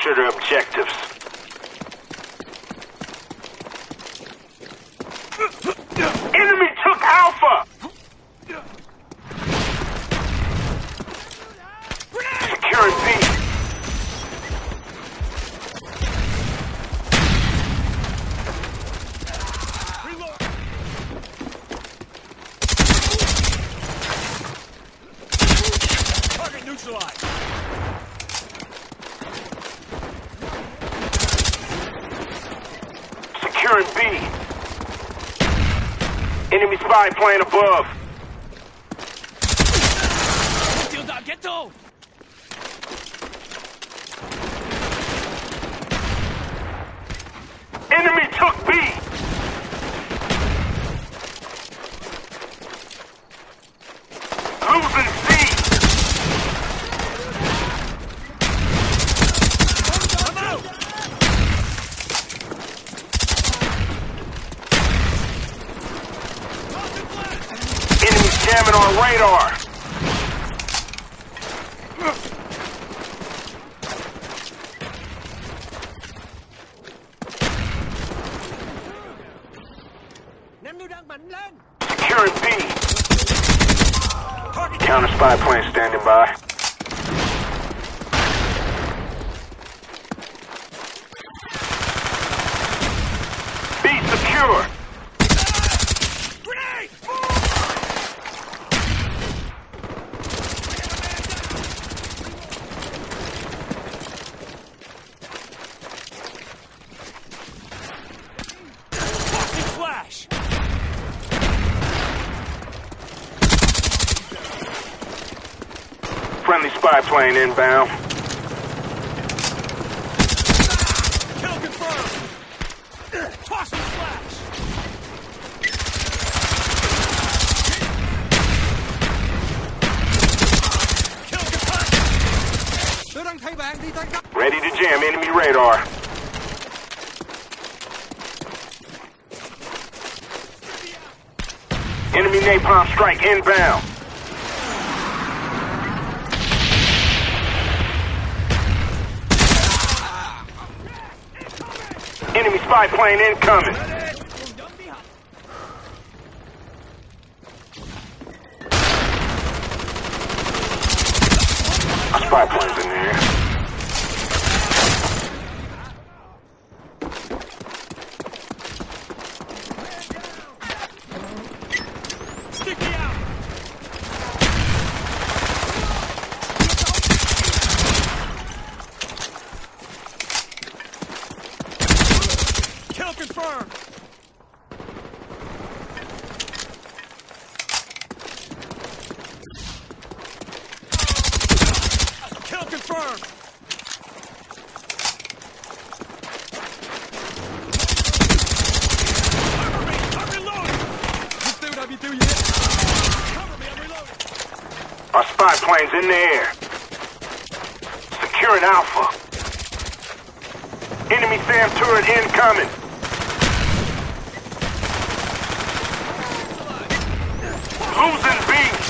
Capture objectives. Enemy took Alpha! Securing B. Target neutralized. Securing B. Enemy spy plane above. Enemy took B. Losing C. I'm out! Jamming on radar. Securing B. Counter spy plane standing by. B secure. Friendly spy plane inbound. Kill confirmed! Cấp! Ready to jam enemy radar. Enemy napalm strike inbound. Enemy spy plane incoming. Spy plane's in. Sticky out! Kill confirmed! Kill confirmed! Cover me! I'm reloading! Cover me, I'm reloading! Our spy plane's in the air. Securing Alpha. Enemy SAM turret incoming. Losing B.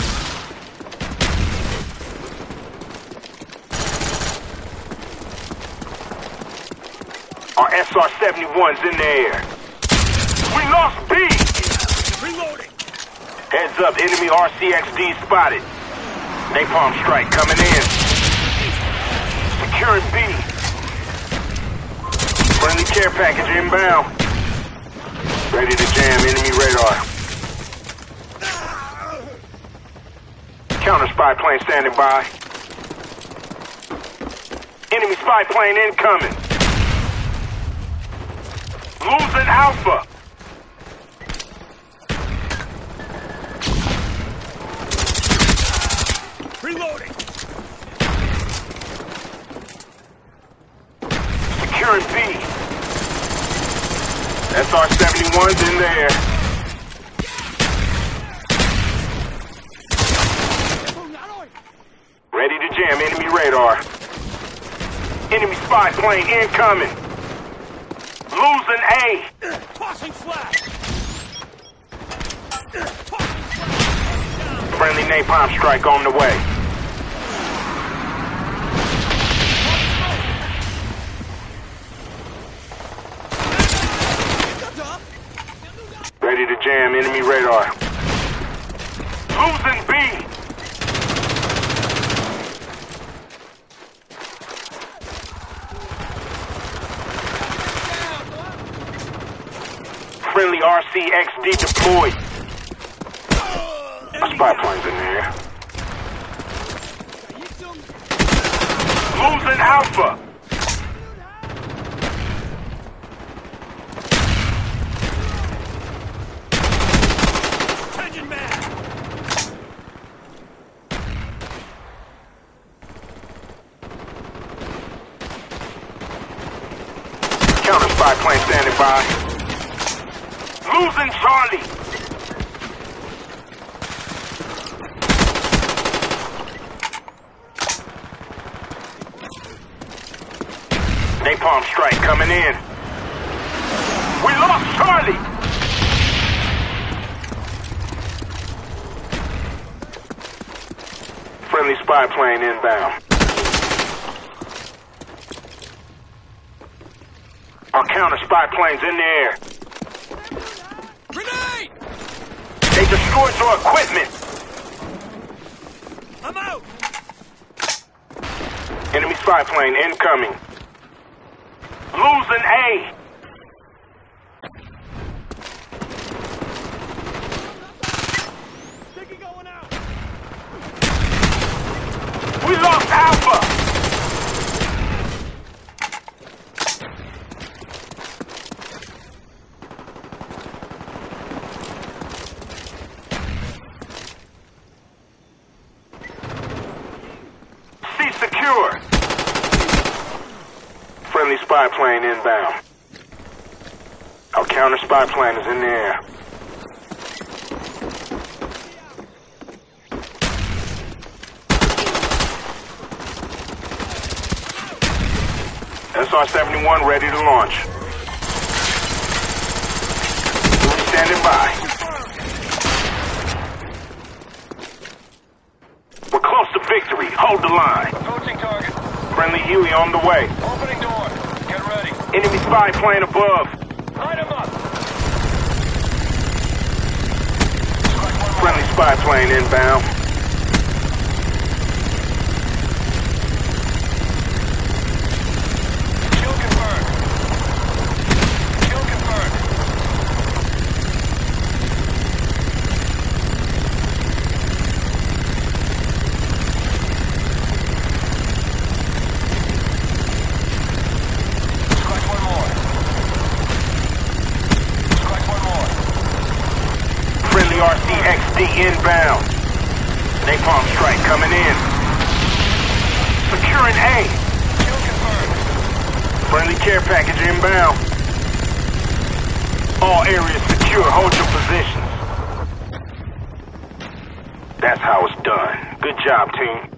Our SR-71's in the air. We lost B. Reloading! Heads up, enemy RCXD spotted. Napalm strike coming in. Securing B. Friendly care package inbound. Ready to jam enemy radar. Counter spy plane standing by. Enemy spy plane incoming. Losing Alpha. Reloading! Securing B. SR-71's in there. Ready to jam enemy radar. Enemy spy plane incoming. Losing A. Tossing flash. Friendly napalm strike on the way. Ready to jam enemy radar. Losing B. Friendly RCXD deployed. A spy plane's in there. Losing Alpha! Counter spy plane standing by. Losing Charlie! Napalm strike coming in. We lost Charlie! Friendly spy plane inbound. Our counter spy plane's in the air. Destroyed your equipment. I'm out! Enemy spy plane incoming. Losing A. Sticky going out! We lost Alpha. Secure. Friendly spy plane inbound. Our counter spy plane is in the air. SR-71 ready to launch. Standing by. We're close to victory. Hold the line. Target. Friendly Huey on the way. Opening door. Get ready. Enemy spy plane above. Light him up. Friendly spy plane inbound. Kill confirmed. Kill confirmed. Scratch one more. Scratch one more. RCXD inbound. Napalm strike coming in. Securing A. Kill confirmed. Friendly care package inbound. All areas secure. Hold your positions. That's how it's done. Good job, team.